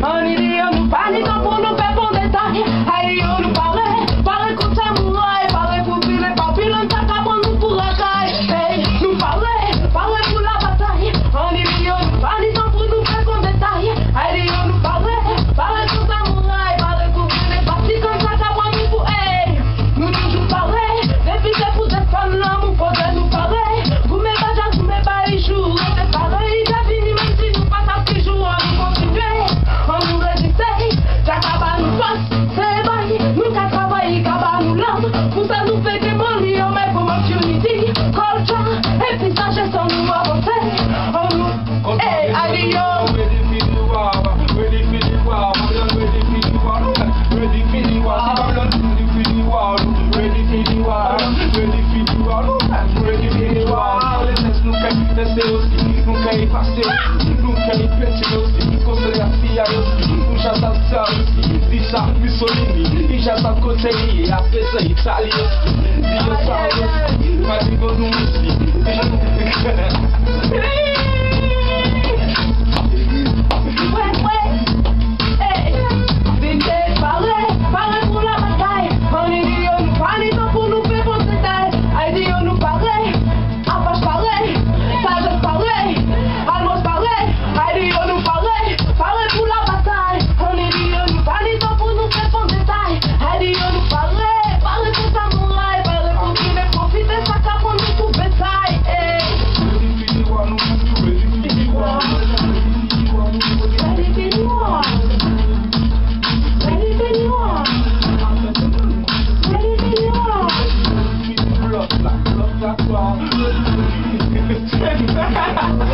Money. Mussolini Jan san kote yi, apese yi talye Diye sa wos, ma di go nou misli